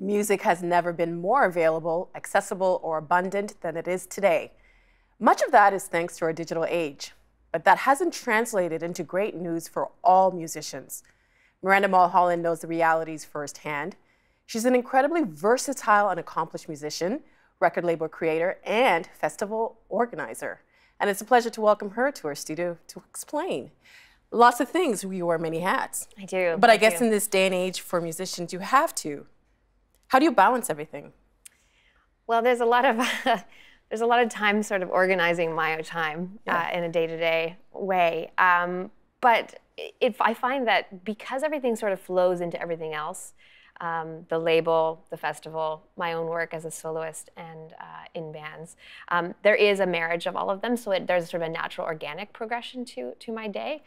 Music has never been more available, accessible, or abundant than it is today. Much of that is thanks to our digital age, but that hasn't translated into great news for all musicians. Miranda Mulholland knows the realities firsthand. She's an incredibly versatile and accomplished musician, record label creator, and festival organizer. And it's a pleasure to welcome her to our studio to explain. Lots of things, you wear many hats. I do. But I, I guess do. in this day and age for musicians, you have to. How do you balance everything? Well, there's a lot of there's a lot of time sort of organizing my time Yeah. uh, in a day-to-day way. Um, but if I find that because everything sort of flows into everything else, um, the label, the festival, my own work as a soloist and uh, in bands, um, there is a marriage of all of them. So it, there's sort of a natural, organic progression to to my day.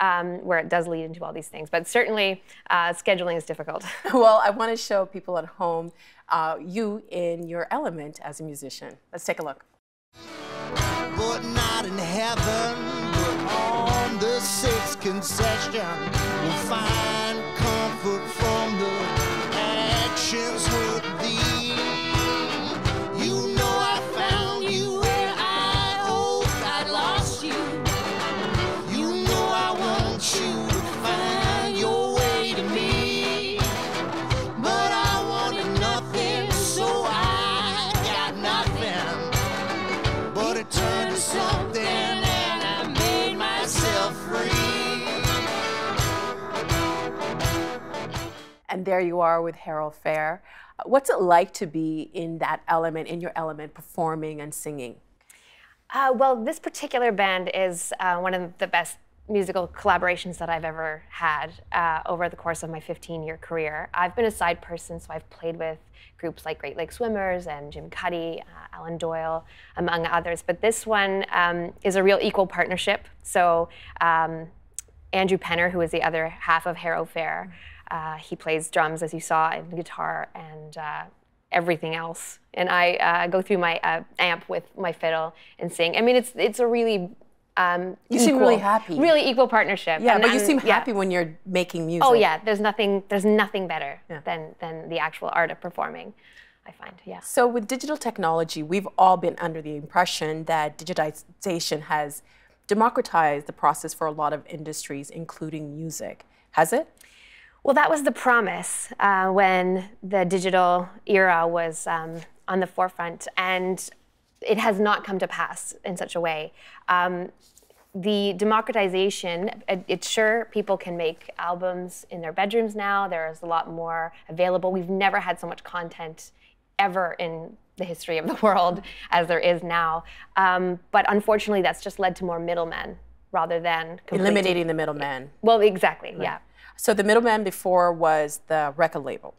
Um, where it does lead into all these things, but certainly uh, scheduling is difficult. Well, I want to show people at home uh, you in your element as a musician. Let's take a look. but not in heaven. But on the sixth concession, we'll find And there you are with Harrow Fair. Uh, What's it like to be in that element, in your element, performing and singing? Uh, well, this particular band is uh, one of the best musical collaborations that I've ever had uh, over the course of my 15 year career. I've been a side person, so I've played with groups like Great Lake Swimmers and Jim Cuddy, uh, Alan Doyle, among others. But this one um, is a real equal partnership. So, um, Andrew Penner, who is the other half of Harrow Fair, uh, he plays drums, as you saw, and guitar, and uh, everything else. And I uh, go through my uh, amp with my fiddle and sing. I mean, it's it's a really um, You seem really equal- happy. really equal partnership. Yeah, And- but you and, seem yeah. happy when you're making music. Oh yeah, there's nothing there's nothing better Yeah. than than the actual art of performing. I find, yeah. So with digital technology, we've all been under the impression that digitization has democratized the process for a lot of industries, including music. Has it? Well, that was the promise uh, when the digital era was um, on the forefront, and it has not come to pass in such a way. Um, the democratization, it's sure people can make albums in their bedrooms now. There's a lot more available. We've never had so much content ever in the history of the world as there is now. Um, but unfortunately, that's just led to more middlemen rather than Eliminating the middlemen. Well, exactly, yeah. So the middleman before was the record label,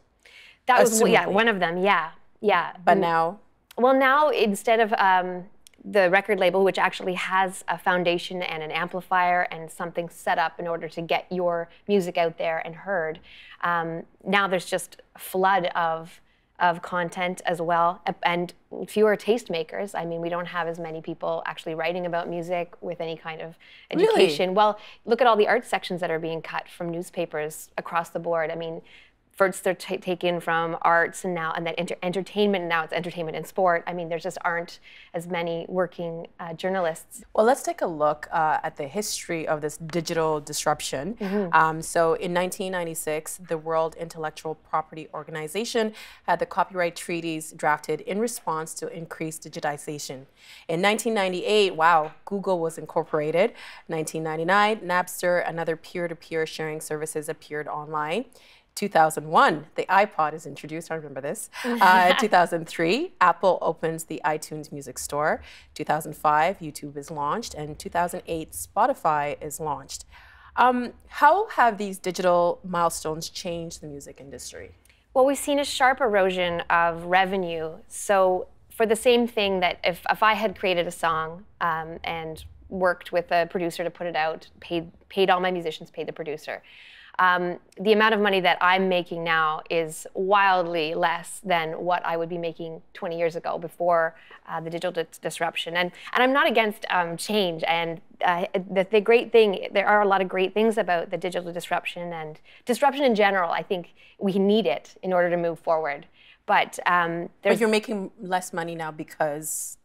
That was yeah one of them. Yeah, yeah. but now well, now instead of um, the record label, which actually has a foundation and an amplifier and something set up in order to get your music out there and heard, um, now there's just a flood of of content as well and fewer tastemakers. I mean, we don't have as many people actually writing about music with any kind of Really? education. Well, look at all the art sections that are being cut from newspapers across the board. I mean, first they're ta taken from arts and now and then enter- entertainment and now it's entertainment and sport. I mean, there just aren't as many working uh, journalists. Well, let's take a look uh, at the history of this digital disruption. Mm-hmm. Um, so, in 1996, the World Intellectual Property Organization had the copyright treaties drafted in response to increased digitization. In 1998, wow, Google was incorporated. 1999, Napster and other peer to peer sharing services appeared online. 2001, the iPod is introduced. I remember this. Uh, 2003, Apple opens the iTunes Music Store. 2005, YouTube is launched, and 2008, Spotify is launched. Um, how have these digital milestones changed the music industry? Well, we've seen a sharp erosion of revenue. So, for the same thing that if, if I had created a song um, and worked with a producer to put it out, paid paid all my musicians, paid the producer. Um, the amount of money that I'm making now is wildly less than what I would be making 20 years ago before uh, the digital dis- disruption. And, and I'm not against um, change. And uh, the, the great thing, there are a lot of great things about the digital disruption and disruption in general. I think we need it in order to move forward. But um, But you're making less money now because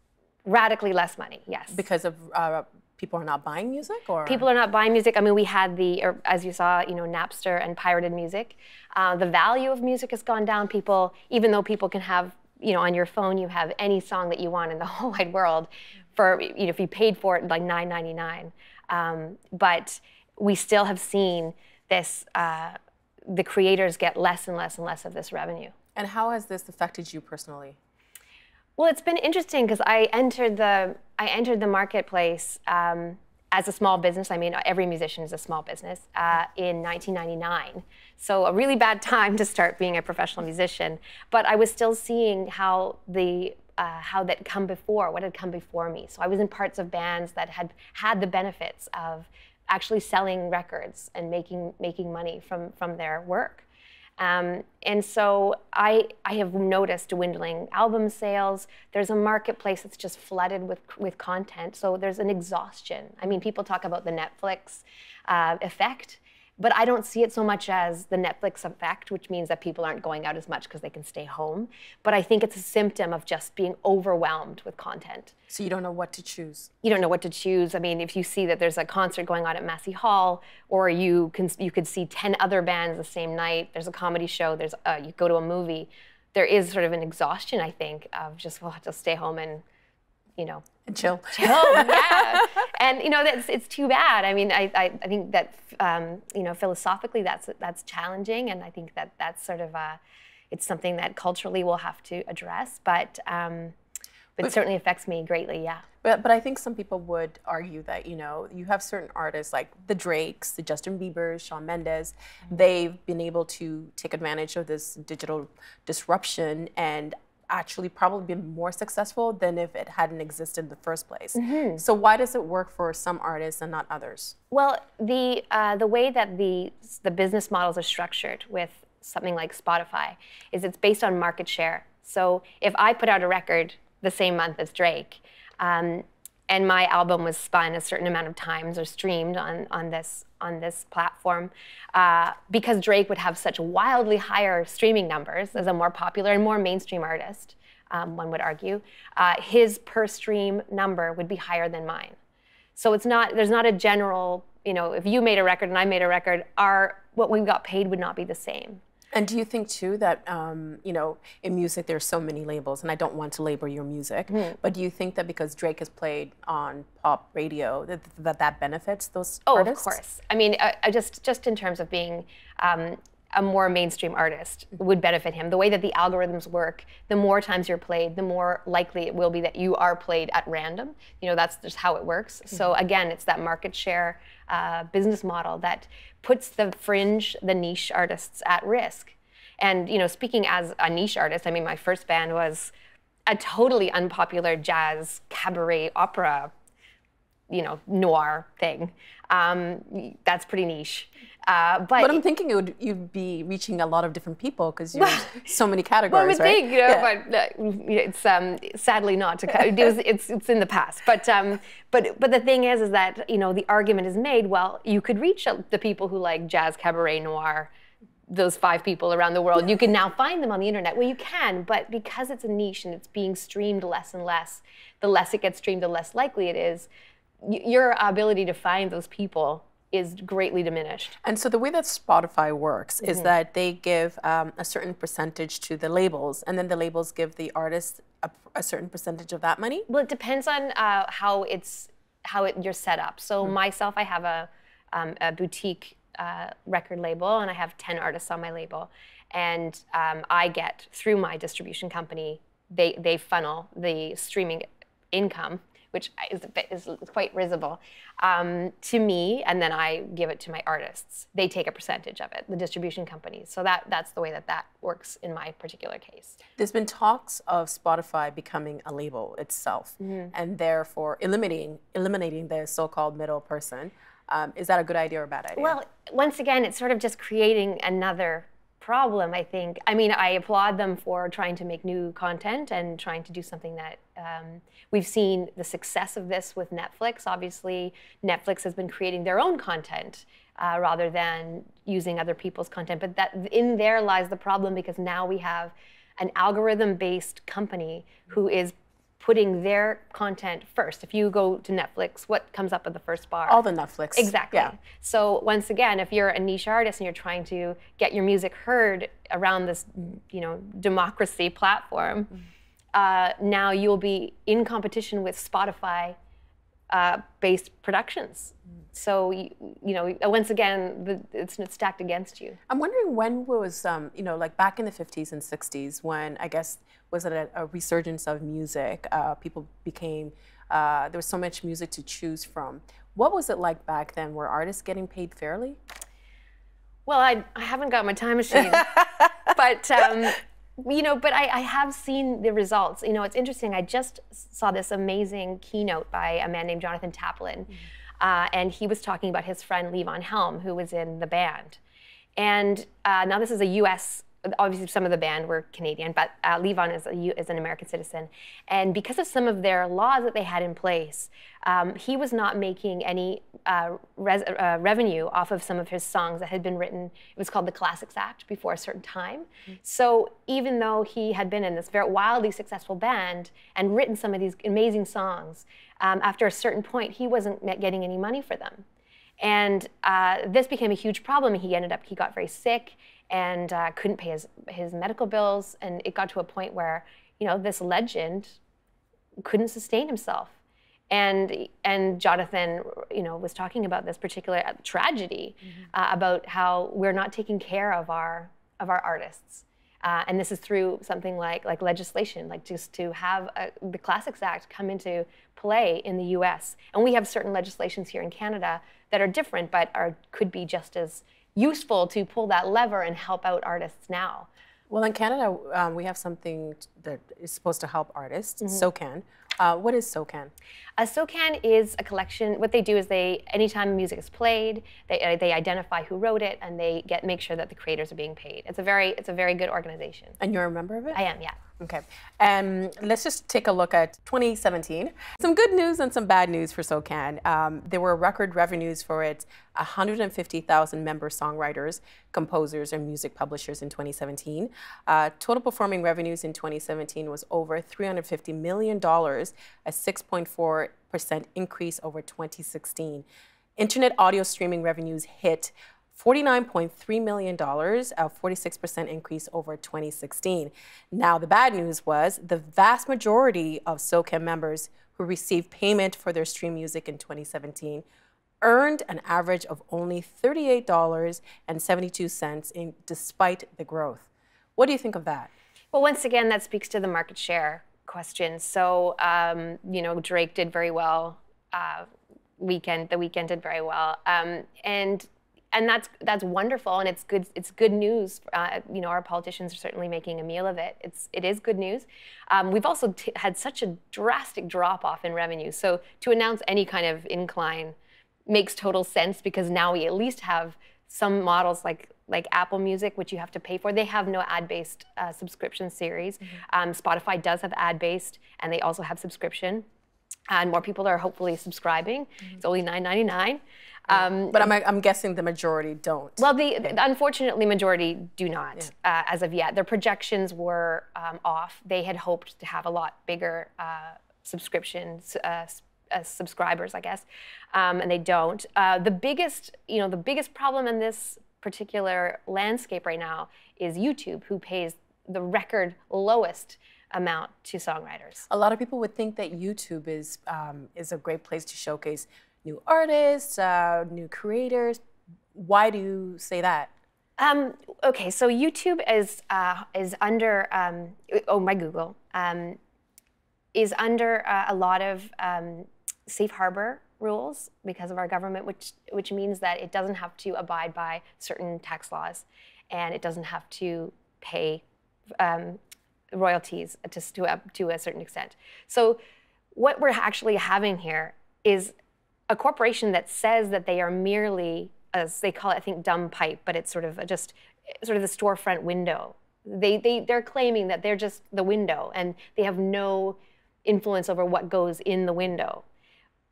radically less money, yes. because of uh, people are not buying music, or people are not buying music. I mean, we had the, or as you saw, you know, Napster and pirated music. Uh, the value of music has gone down. People, even though people can have, you know, on your phone, you have any song that you want in the whole wide world, for you know, if you paid for it like nine ninety nine. Um, but we still have seen this. Uh, the creators get less and less and less of this revenue. And how has this affected you personally? Well, it's been interesting because I entered the I entered the marketplace um, as a small business. I mean, every musician is a small business uh, in 1999. So a really bad time to start being a professional musician. But I was still seeing how the uh, how that come before, what had come before me. So I was in parts of bands that had had the benefits of actually selling records and making making money from from their work. Um, and so I, I have noticed dwindling album sales. There's a marketplace that's just flooded with, with content. So there's an exhaustion. I mean, people talk about the Netflix uh, effect. But I don't see it so much as the Netflix effect, which means that people aren't going out as much because they can stay home. But I think it's a symptom of just being overwhelmed with content. So you don't know what to choose. You don't know what to choose. I mean, if you see that there's a concert going on at Massey Hall, or you can you could see ten other bands the same night. There's a comedy show. There's uh, you go to a movie. There is sort of an exhaustion, I think, of just well, just stay home and you know and chill. Chill, yeah. and you know that's it's too bad. I mean, I I, I think that um, you know philosophically that's that's challenging, and I think that that's sort of a it's something that culturally we'll have to address, but. Um, but, it certainly affects me greatly, yeah. But, but I think some people would argue that, you know, you have certain artists like the Drakes, the Justin Biebers, Shawn Mendes, mm-hmm. they've been able to take advantage of this digital disruption and actually probably been more successful than if it hadn't existed in the first place. Mm-hmm. So why does it work for some artists and not others? Well, the uh, the way that the the business models are structured with something like Spotify is it's based on market share. So if I put out a record the same month as Drake, um, and my album was spun a certain amount of times or streamed on, on this on this platform uh, because Drake would have such wildly higher streaming numbers as a more popular and more mainstream artist, um, one would argue, uh, his per stream number would be higher than mine. So it's not there's not a general you know if you made a record and I made a record, our what we got paid would not be the same. And do you think too that um, you know in music there's so many labels, and I don't want to label your music, mm. but do you think that because Drake has played on pop radio that that, that benefits those oh, artists? of course. I mean, I, I just just in terms of being. Um, a more mainstream artist would benefit him. The way that the algorithms work, the more times you're played, the more likely it will be that you are played at random. You know, that's just how it works. Mm-hmm. So again, it's that market share uh, business model that puts the fringe, the niche artists at risk. And you know, speaking as a niche artist, I mean, my first band was a totally unpopular jazz cabaret opera, you know, noir thing. Um, that's pretty niche. Uh, but, but I'm thinking it would you'd be reaching a lot of different people because you're so many categories, well, right? Think, you know, yeah. but uh, it's um, sadly not to. It was, it's it's in the past, but um, but but the thing is, is that you know the argument is made. Well, you could reach the people who like jazz, cabaret, noir, those five people around the world. You can now find them on the internet. Well, you can, but because it's a niche and it's being streamed less and less, the less it gets streamed, the less likely it is. Your ability to find those people is greatly diminished. And so the way that Spotify works mm-hmm. is that they give um, a certain percentage to the labels, and then the labels give the artist a, a certain percentage of that money. Well, it depends on uh, how it's how it, you're set up. So mm-hmm. myself, I have a, um, a boutique uh, record label, and I have ten artists on my label, and um, I get through my distribution company. They they funnel the streaming income which is, is quite risible, um, to me, and then I give it to my artists. They take a percentage of it, the distribution companies. So that that's the way that that works in my particular case. There's been talks of Spotify becoming a label itself, mm-hmm. and therefore eliminating eliminating the so-called middle person. Um, is that a good idea or a bad idea? Well, once again, it's sort of just creating another problem, I think. I mean, I applaud them for trying to make new content and trying to do something that um, we've seen the success of this with Netflix. Obviously, Netflix has been creating their own content. Uh, rather than using other people's content. But that in there lies the problem because now we have an algorithm-based company who is putting their content first. If you go to Netflix, what comes up at the first bar? All the Netflix. Exactly. Yeah. So once again, if you're a niche artist and you're trying to get your music heard around this, you know, democracy platform, uh, now you'll be in competition with Spotify uh, based productions. So you, you know, once again, the, it's, it's stacked against you. I'm wondering when was, um, you know, like back in the 50s and 60s when I guess was it a, a resurgence of music? Uh, people became, uh, there was so much music to choose from. What was it like back then? Were artists getting paid fairly? Well, I, I haven't got my time machine, but um, you know, but I, I have seen the results. You know, it's interesting. I just saw this amazing keynote by a man named Jonathan Taplin, uh, and he was talking about his friend Levon Helm, who was in the band. And uh, now this is a U.S. Obviously, some of the band were Canadian, but uh, Levon is, a, is an American citizen. And because of some of their laws that they had in place, um, he was not making any uh, res- uh, revenue off of some of his songs that had been written. It was called the Classics Act before a certain time. So even though he had been in this very wildly successful band and written some of these amazing songs, um, after a certain point, he wasn't getting any money for them. And uh, this became a huge problem. He ended up, he got very sick and uh, couldn't pay his, his medical bills. And it got to a point where, you know, this legend couldn't sustain himself. And, and Jonathan, you know, was talking about this particular tragedy uh, about how we're not taking care of our, of our artists. Uh, and this is through something like, like legislation, like just to have a, the Classics Act come into play in the US. And we have certain legislations here in Canada that are different, but are, could be just as useful to pull that lever and help out artists now. Well, in Canada, um, we have something that is supposed to help artists, SOCAN. Uh, what is SOCAN? A SOCAN is a collection. What they do is they, anytime music is played, they, uh, they identify who wrote it and they get make sure that the creators are being paid. It's a very it's a very good organization. And you're a member of it? I am, yeah. Okay. Um, let's just take a look at 2017. Some good news and some bad news for SOCAN. Um, there were record revenues for its 150,000 member songwriters, composers, and music publishers in 2017. Uh, total performing revenues in 2017 was over $350 million, a 6.4% increase over 2016. Internet audio streaming revenues hit $49.3 million, a 46% increase over 2016. Now, the bad news was the vast majority of SOCAN members who received payment for their stream music in 2017 earned an average of only $38.72 in, despite the growth. What do you think of that? Well, once again, that speaks to the market share question. So, um, you know, Drake did very well. Uh, Weeknd, the Weeknd did very well, um, and and that's that's wonderful, and it's good. It's good news. Uh, you know, our politicians are certainly making a meal of it. It's it is good news. Um, we've also t- had such a drastic drop off in revenue. So to announce any kind of incline makes total sense because now we at least have some models like like Apple Music, which you have to pay for. They have no ad-based uh, subscription series. Um, Spotify does have ad-based, and they also have subscription. And more people are hopefully subscribing. It's only $9.99. Um, But I'm, I'm guessing the majority don't. well, the, unfortunately, majority do not uh, as of yet. Their projections were um, off. They had hoped to have a lot bigger uh, subscriptions, uh, uh, subscribers, I guess, um, and they don't. Uh, the biggest, you know, the biggest problem in this particular landscape right now is YouTube, who pays the record lowest amount to songwriters. a lot of people would think that YouTube is um, is a great place to showcase new artists, uh, new creators. Why do you say that? Um, okay, so YouTube is uh, is under um, oh my Google um, is under uh, a lot of um, safe harbor rules because of our government, which which means that it doesn't have to abide by certain tax laws, and it doesn't have to pay um, royalties to to a, to a certain extent. So what we're actually having here is a corporation that says that they are merely, as they call it, I think, dumb pipe, but it's sort of just sort of the storefront window. They, they, they're claiming that they're just the window and they have no influence over what goes in the window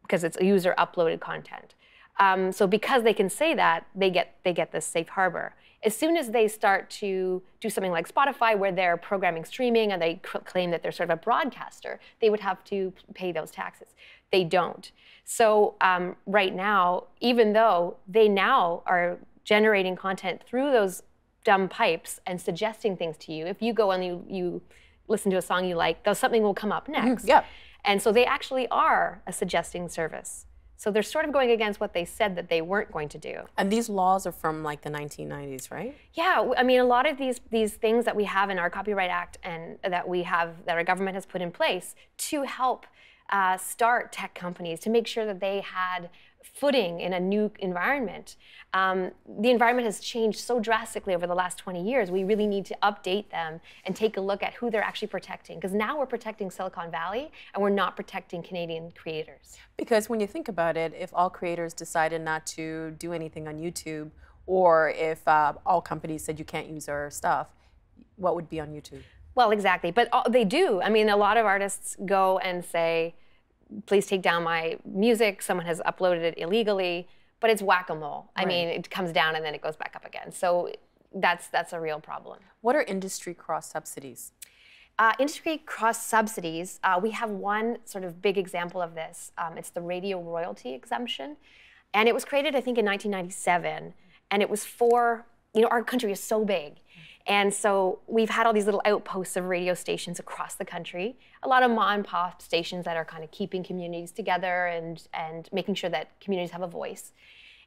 because it's user uploaded content. Um, so because they can say that, they get they get this safe harbor. As soon as they start to do something like Spotify, where they're programming streaming and they claim that they're sort of a broadcaster, they would have to pay those taxes. They don't. So um, right now, even though they now are generating content through those dumb pipes and suggesting things to you, if you go and you you listen to a song you like, though something will come up next. Yeah. And so they actually are a suggesting service. So they're sort of going against what they said that they weren't going to do. And these laws are from like the 1990s, right? Yeah, I mean, a lot of these these things that we have in our Copyright Act and that we have that our government has put in place to help uh, start tech companies to make sure that they had footing in a new environment. Um, the environment has changed so drastically over the last 20 years. We really need to update them and take a look at who they're actually protecting. Because now we're protecting Silicon Valley and we're not protecting Canadian creators. Because when you think about it, if all creators decided not to do anything on YouTube, or if uh, all companies said you can't use our stuff, what would be on YouTube? Well, exactly. But uh, they do. I mean, a lot of artists go and say, please take down my music. Someone has uploaded it illegally. But it's whack a mole. I mean, it comes down and then it goes back up again. So that's, that's a real problem. What are industry cross subsidies? Uh, industry cross subsidies, uh, we have one sort of big example of this. Um, it's the radio royalty exemption. And it was created, I think, in 1997. And it was for, you know, our country is so big. And so we've had all these little outposts of radio stations across the country. A lot of mom and pop stations that are kind of keeping communities together and, and making sure that communities have a voice.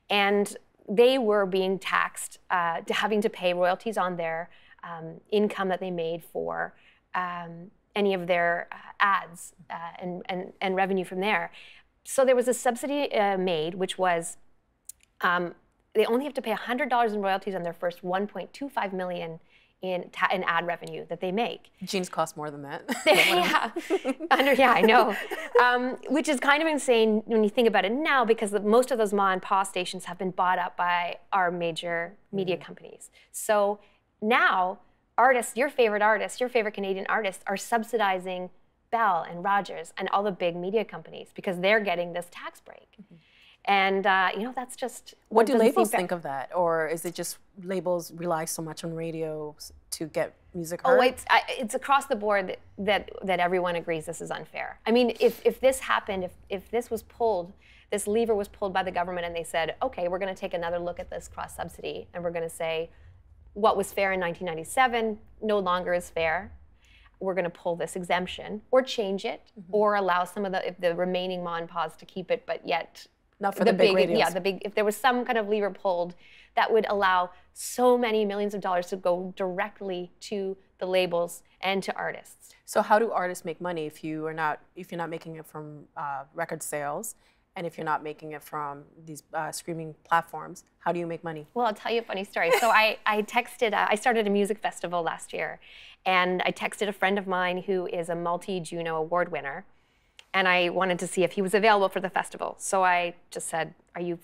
And they were being taxed, uh, to having to pay royalties on their um, income that they made for um, any of their uh, ads uh, and, and, and revenue from there. So there was a subsidy uh, made, which was um, they only have to pay $100 in royalties on their first 1.25 million in, ta- in ad revenue that they make. Jeans cost more than that. yeah, Under, yeah, I know. Um, which is kind of insane when you think about it now, because the, most of those ma and pa stations have been bought up by our major media companies. So now, artists, your favorite artists, your favorite Canadian artists, are subsidizing Bell and Rogers and all the big media companies because they're getting this tax break. And uh, you know that's just what do labels think of that? Or is it just labels rely so much on radio to get music Oh, it's I, it's across the board that that everyone agrees this is unfair. I mean, if if this happened, if if this was pulled, this lever was pulled by the government, and they said, okay, we're going to take another look at this cross subsidy, and we're going to say, what was fair in 1997 no longer is fair. We're going to pull this exemption, or change it, or allow some of the the remaining ma and pas to keep it, but yet Not for the big radios. yeah, the big. If there was some kind of lever pulled, that would allow so many millions of dollars to go directly to the labels and to artists. So how do artists make money if you are not if you're not making it from uh, record sales, and if you're not making it from these uh, streaming platforms? How do you make money? Well, I'll tell you a funny story. So I, I texted, uh, I started a music festival last year, and I texted a friend of mine who is a multi Juno award winner, and I wanted to see if he was available for the festival. So I just said, "Are you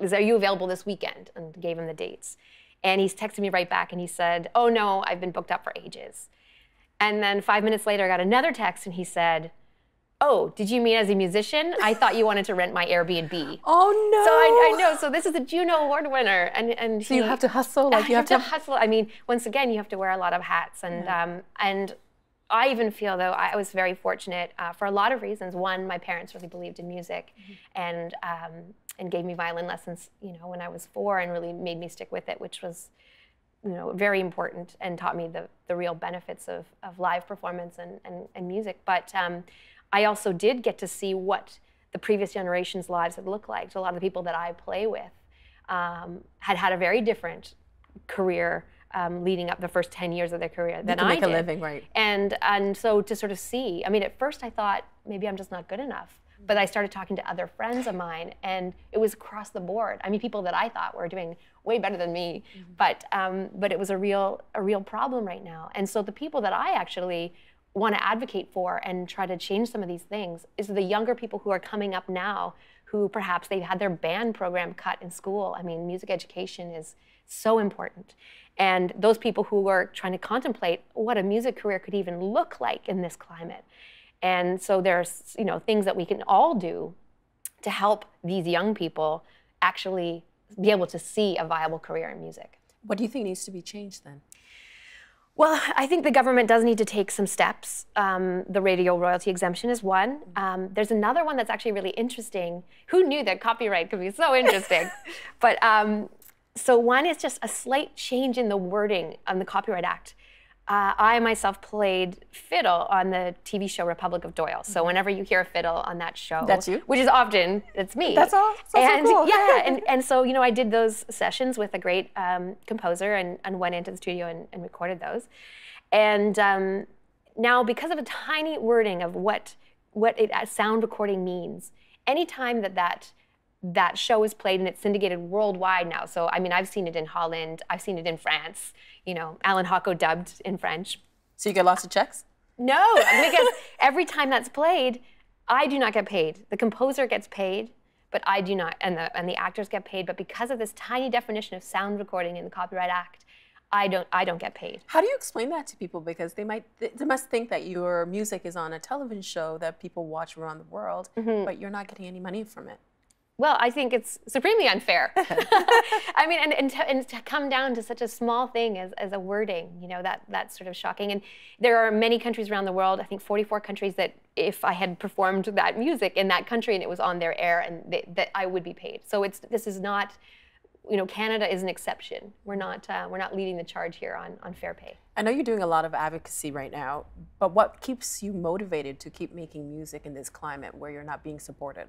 is are you available this weekend?" and gave him the dates. And he's texted me right back, and he said, "Oh no, I've been booked up for ages." And then five minutes later, I got another text, and he said. Oh, did you mean as a musician? I thought you wanted to rent my Airbnb. Oh no! So I, I know. So this is a Juno Award winner, and and So you have to hustle, like I you have have to. to hustle. I mean, once again, you have to wear a lot of hats, and um, and I even feel though I was very fortunate uh, for a lot of reasons. One, my parents really believed in music, Mm-hmm. and um, and gave me violin lessons, you know, when I was four, and really made me stick with it, which was you know, very important and taught me the, the real benefits of, of live performance and, and, and music. But um, I also did get to see what the previous generation's lives had looked like. So a lot of the people that I play with um, had had a very different career um, leading up the first 10 years of their career than I make a did. living, right. And, and so to sort of see, I mean, at first I thought maybe I'm just not good enough. But I started talking to other friends of mine, and it was across the board. I mean, people that I thought were doing way better than me, but um, but it was a real a real problem right now. And so the people that I actually want to advocate for and try to change some of these things is the younger people who are coming up now, who who perhaps they've had their band program cut in school. I mean, music education is so important. And those people who are trying to contemplate what a music career could even look like in this climate. And so there's, you know, things that we can all do to help these young people actually be able to see a viable career in music. What do you think needs to be changed then? Well, I think the government does need to take some steps. Um, the radio royalty exemption is one. Um, there's another one that's actually really interesting. Who knew that copyright could be so interesting? but um, so one is just a slight change in the wording on the Copyright Act. Uh, I myself played fiddle on the TV show Republic of Doyle. So mm-hmm. whenever you hear a fiddle on that show, that's you, which is often it's me. That's all. That's and so cool. yeah, and, and so you know I did those sessions with a great um, composer and, and went into the studio and, and recorded those. And um, now because of a tiny wording of what what it, a sound recording means, anytime that that that show is played and it's syndicated worldwide now. So I mean, I've seen it in Holland, I've seen it in France. You know, Allan Hawco dubbed in French. So you get lots of checks? No, because every time that's played, I do not get paid. The composer gets paid, but I do not, and the and the actors get paid. But because of this tiny definition of sound recording in the Copyright Act, I don't I don't get paid. How do you explain that to people? Because they might they must think that your music is on a television show that people watch around the world, mm-hmm. but you're not getting any money from it. Well, I think it's supremely unfair. I mean, and, and, to, and to come down to such a small thing as, as a wording, you know, that that's sort of shocking. And there are many countries around the world, I think 44 countries, that if I had performed that music in that country and it was on their air, and they, that I would be paid. So it's this is not, you know, Canada is an exception. We're not uh, we're not leading the charge here on on fair pay. I know you're doing a lot of advocacy right now, but what keeps you motivated to keep making music in this climate where you're not being supported?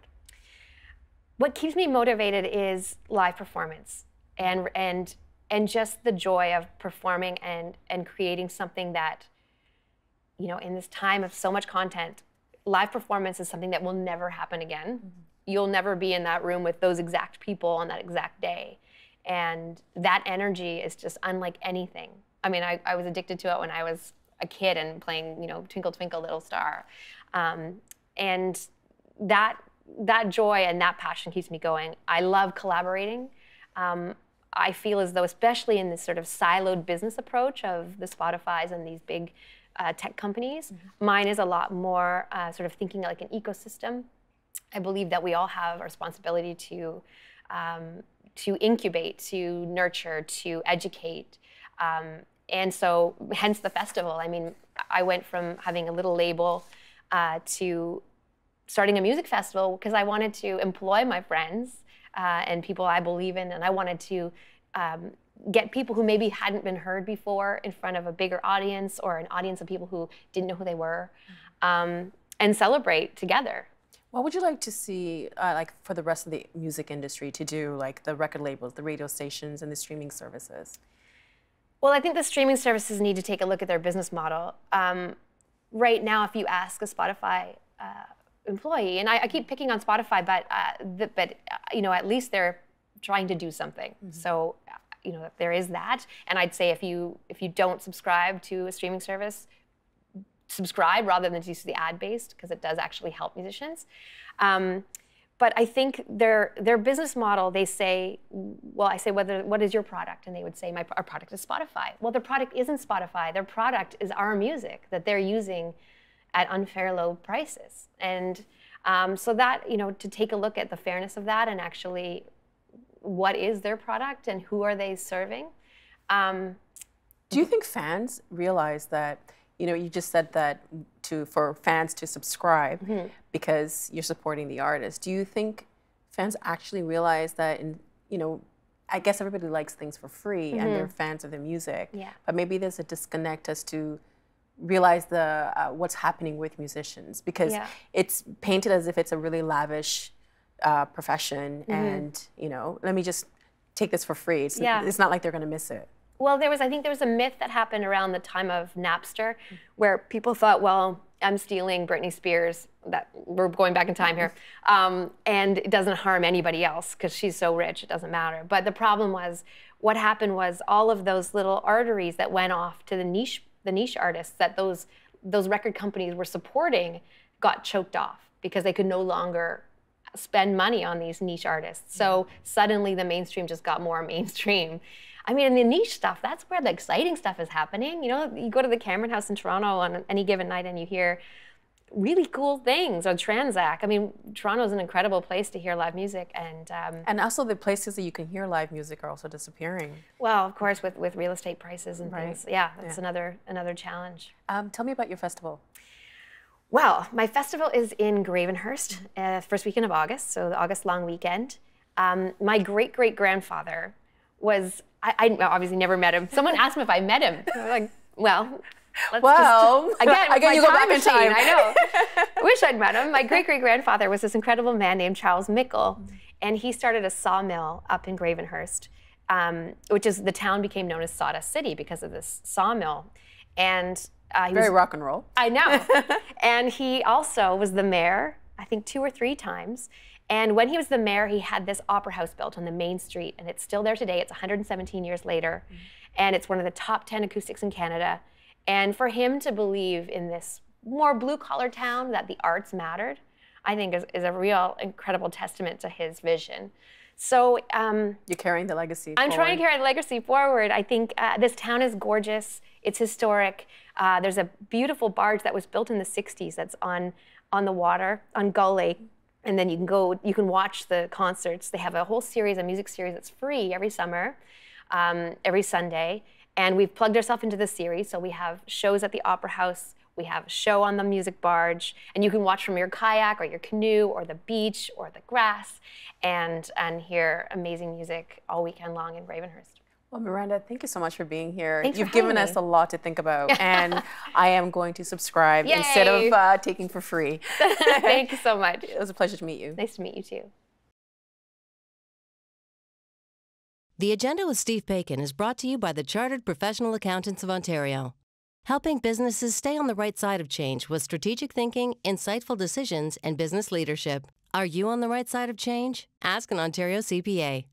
What keeps me motivated is live performance and and and just the joy of performing and and creating something that you know in this time of so much content live performance is something that will never happen again. Mm-hmm. you'll never be in that room with those exact people on that exact day. And that energy is just unlike anything. I mean i, I was addicted to it when i was a kid and playing you know twinkle twinkle little star. Um, and that that joy and that passion keeps me going. I love collaborating. Um, I feel as though, especially in this sort of siloed business approach of the Spotify's and these big uh, tech companies, mm-hmm. mine is a lot more uh, sort of thinking like an ecosystem. I believe that we all have a responsibility to um, to incubate, to nurture, to educate. Um, and so, hence the festival. I mean, I went from having a little label uh, to starting a music festival because I wanted to employ my friends uh, and people I believe in, and I wanted to um, get people who maybe hadn't been heard before in front of a bigger audience or an audience of people who didn't know who they were, um, and celebrate together. What would you like to see, uh, like for the rest of the music industry, to do, like the record labels, the radio stations, and the streaming services? Well, I think the streaming services need to take a look at their business model. Um, right now, if you ask a Spotify uh, employee. And I, I keep picking on Spotify, but uh, the, but uh, you know at least they're trying to do something. Mm-hmm. So uh, you know there is that. And I'd say if you if you don't subscribe to a streaming service, subscribe rather than just the ad based because it does actually help musicians. Um, but I think their their business model, they say, well, I say, whether what is your product, and they would say, my our product is Spotify. Well, their product isn't Spotify. Their product is our music that they're using at unfair low prices. And um, so that, you know, to take a look at the fairness of that and actually what is their product and who are they serving. Um, Do you think fans realize that, you know, you just said that to for fans to subscribe mm-hmm. because you're supporting the artist. Do you think fans actually realize that in, you know, I guess everybody likes things for free mm-hmm. and they're fans of the music. Yeah. But maybe there's a disconnect as to realize the uh, what's happening with musicians because yeah. it's painted as if it's a really lavish uh, profession mm-hmm. and you know let me just take this for free it's, yeah. it's not like they're going to miss it well there was i think there was a myth that happened around the time of napster where people thought well i'm stealing britney spears that we're going back in time here um, and it doesn't harm anybody else because she's so rich it doesn't matter but the problem was what happened was all of those little arteries that went off to the niche the niche artists that those those record companies were supporting got choked off because they could no longer spend money on these niche artists. So suddenly the mainstream just got more mainstream. I mean, in the niche stuff, that's where the exciting stuff is happening. You know, you go to the Cameron House in Toronto on any given night and you hear really cool things or Tranzac. I mean, Toronto is an incredible place to hear live music, and um, And also the places that you can hear live music are also disappearing. well, of course, with, with real estate prices and Right. things, yeah, that's Yeah. another another challenge. Um, tell me about your festival. Well, my festival is in Gravenhurst, uh, first weekend of August, so the August long weekend. Um, my great great grandfather was, I, I obviously never met him. Someone asked me if I met him. I'm like, well, let's Well, just, again, again, you go back in time. I know. I wish I'd met him. My great great grandfather was this incredible man named Charles Mickle, and he started a sawmill up in Gravenhurst, um, which is the town became known as Sawdust City because of this sawmill. And uh, he Very was rock and roll. I know. and he also was the mayor, I think two or three times. And when he was the mayor, he had this opera house built on the main street, and it's still there today. It's 117 years later, and it's one of the top 10 acoustics in Canada. And for him to believe in this more blue collar town that the arts mattered, I think is, is a real incredible testament to his vision. So um, You're carrying the legacy. I'm trying to carry the legacy forward. I think uh, this town is gorgeous. It's historic. Uh, there's a beautiful barge that was built in the 60s that's on on the water on Gull Lake, and then you can go. You can watch the concerts. They have a whole series, a music series that's free every summer, um, every Sunday. And we've plugged ourselves into the series. So we have shows at the Opera House. We have a show on the music barge, and you can watch from your kayak or your canoe or the beach or the grass, and and hear amazing music all weekend long in Gravenhurst. Well, Miranda, thank you so much for being here. Thanks for You've given having us a lot to think about, and I am going to subscribe instead of uh, taking for free. Thank you so much. It was a pleasure to meet you. Nice to meet you too. The Agenda with Steve Paikin is brought to you by the Chartered Professional Accountants of Ontario, helping businesses stay on the right side of change with strategic thinking, insightful decisions, and business leadership. Are you on the right side of change? Ask an Ontario CPA.